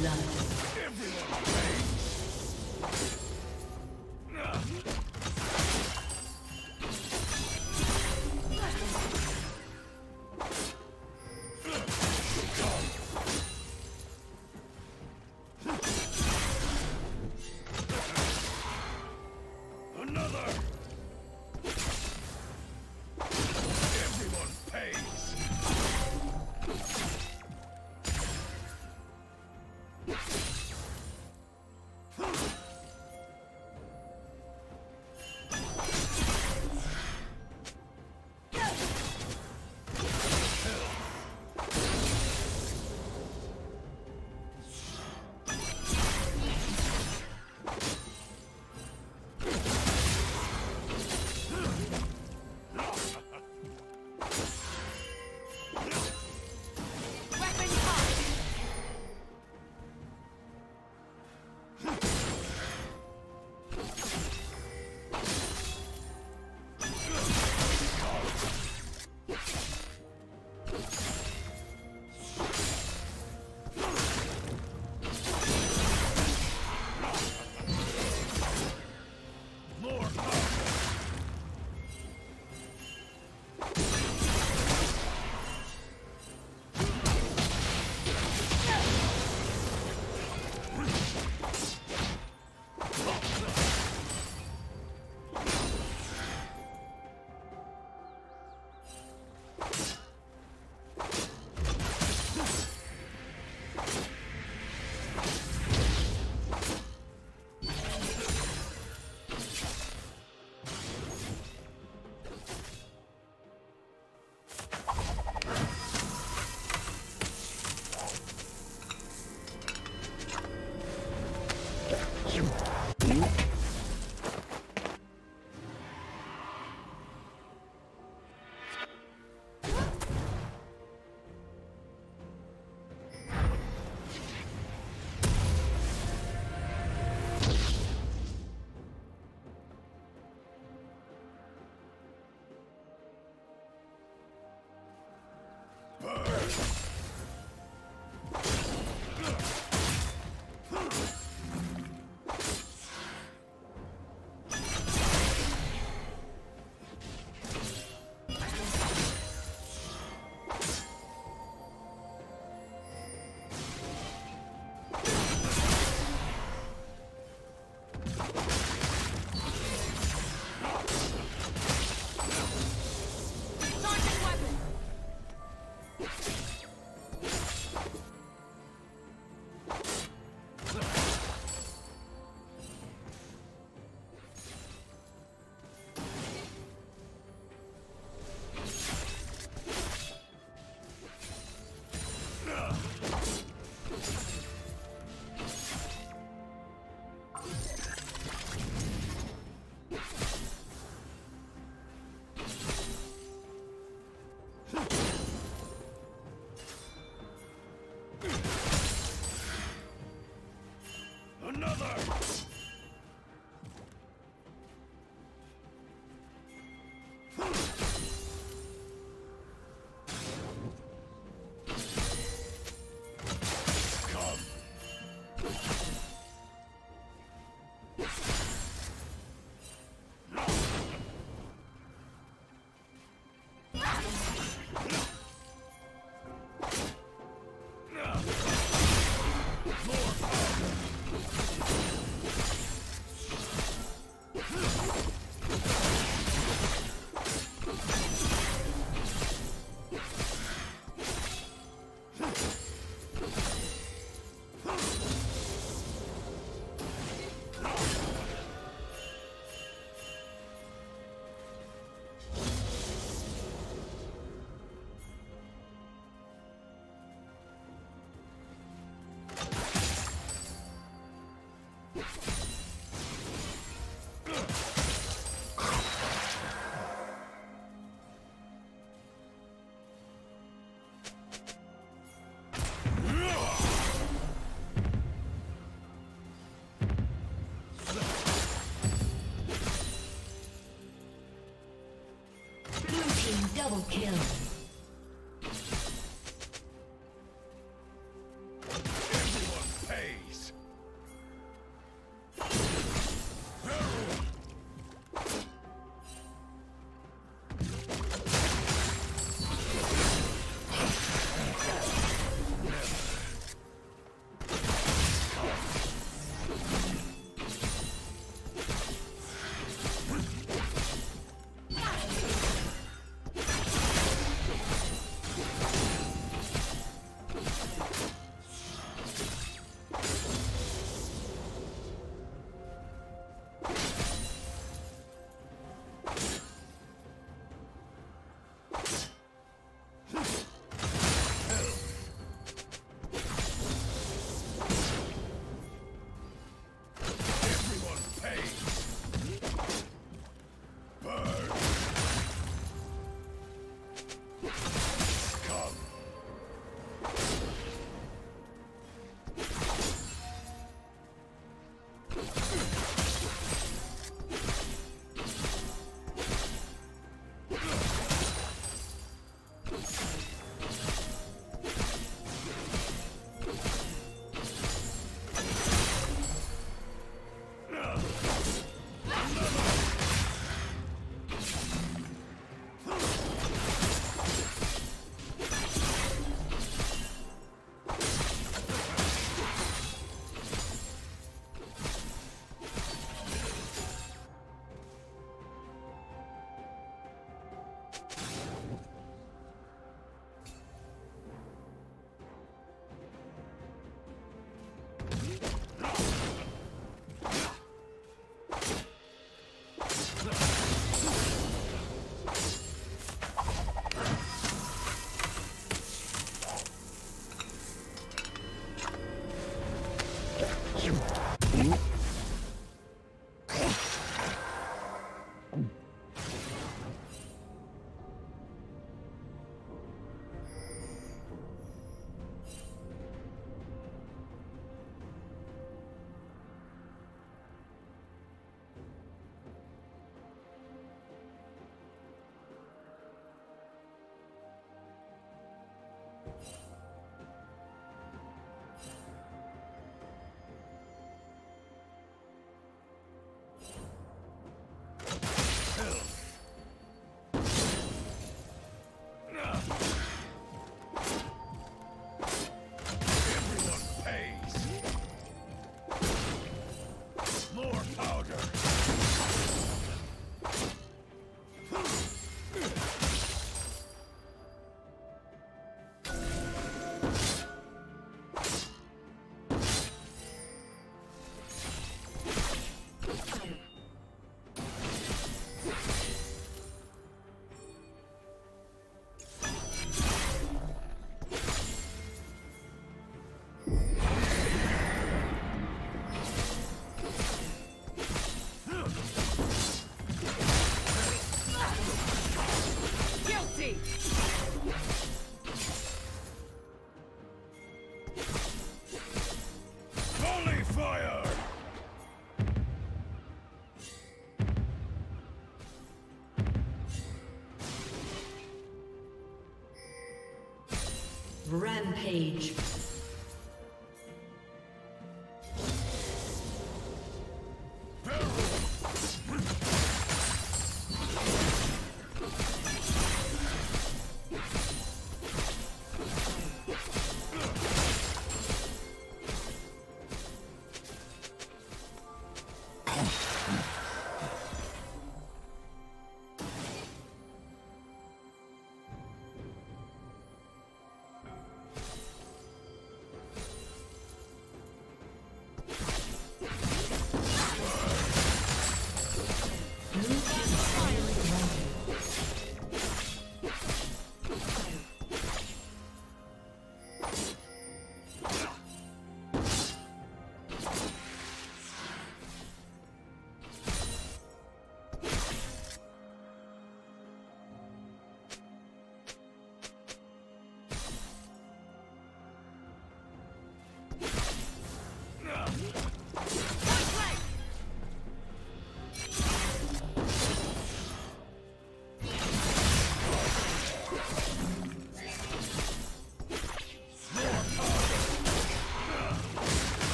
Another! another! Double kill. Rampage.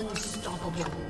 Unstoppable.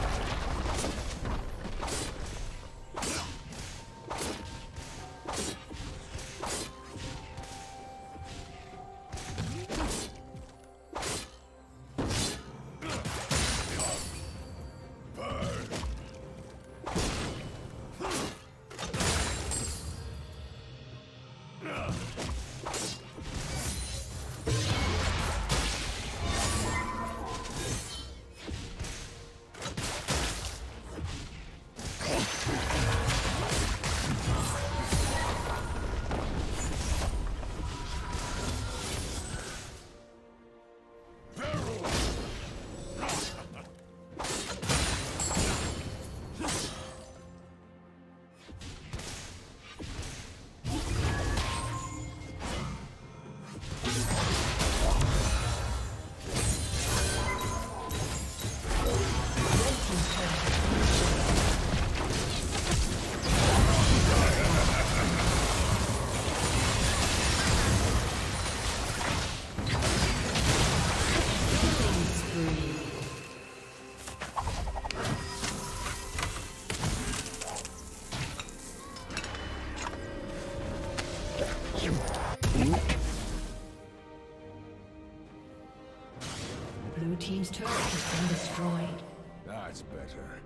That's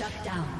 Shut down.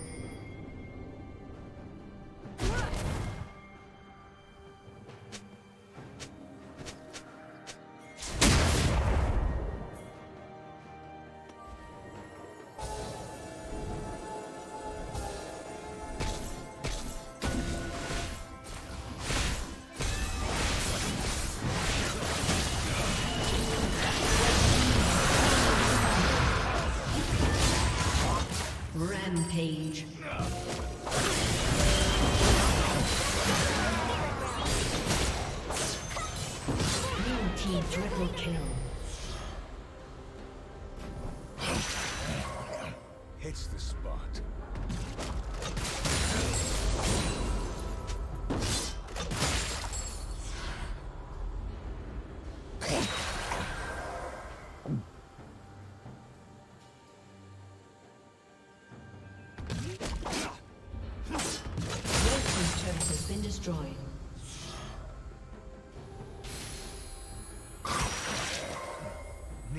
Triple kill.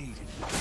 Needed.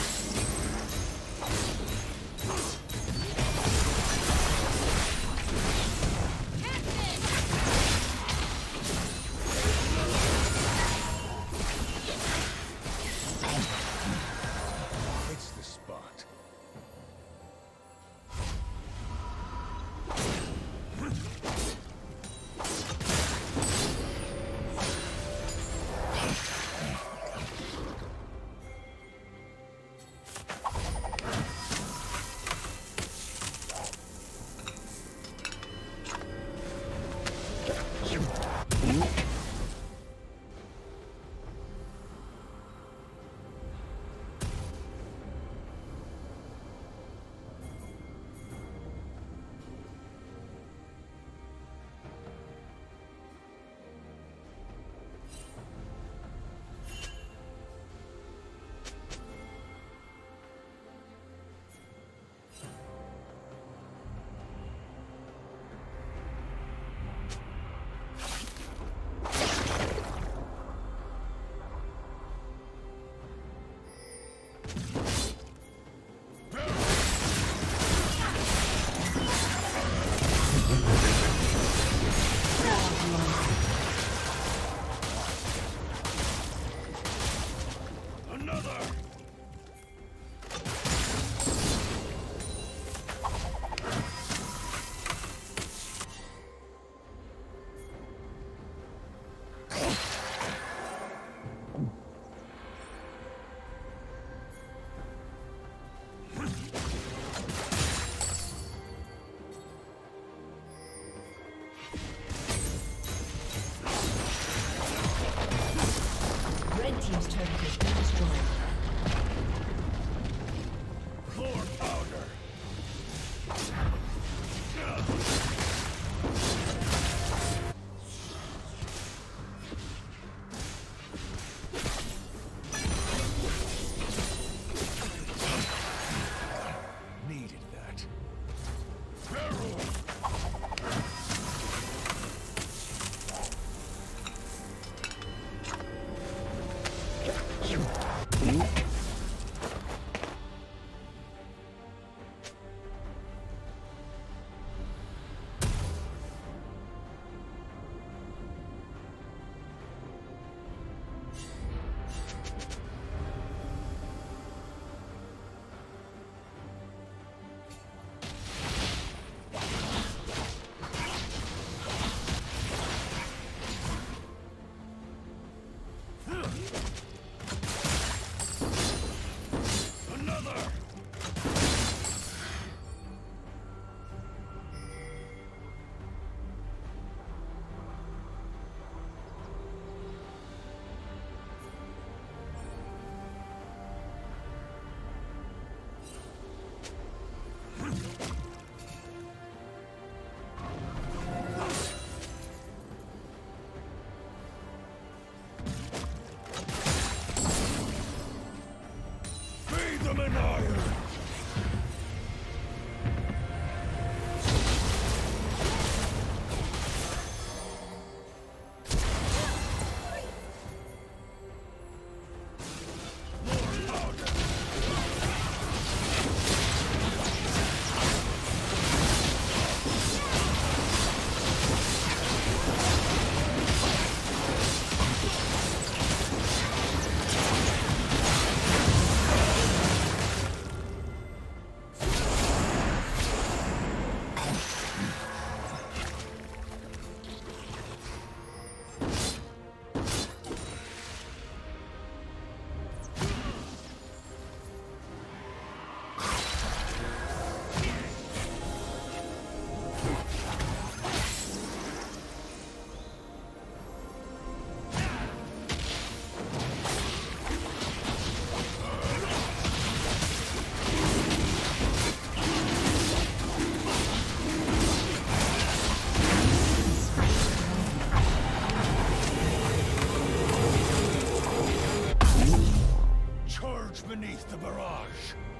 beneath the barrage.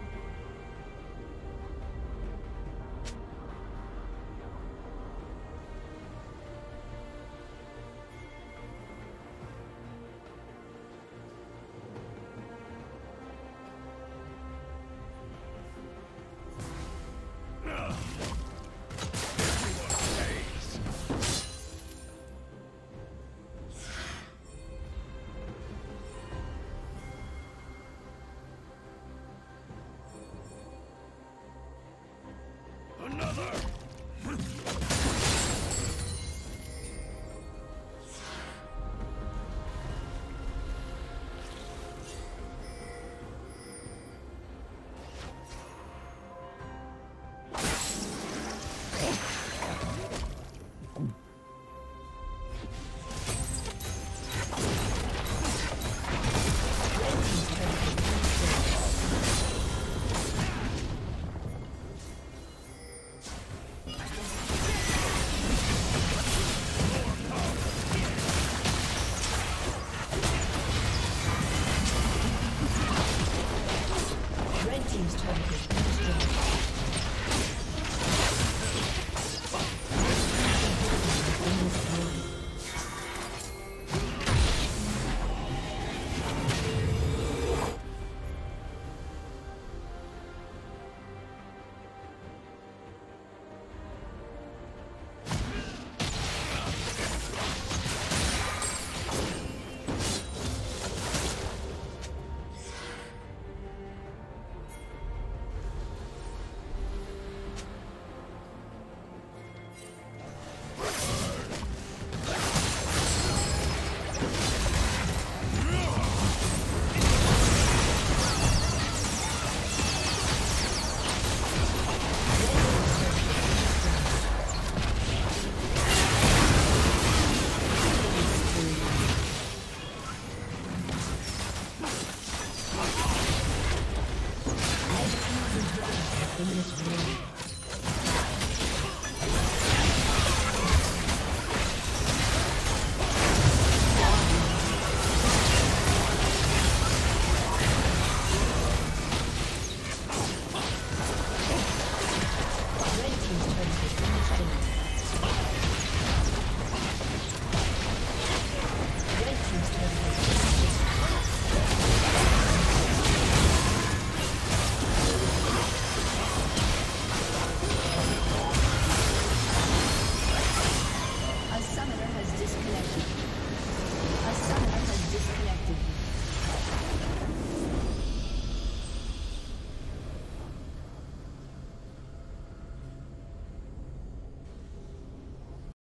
In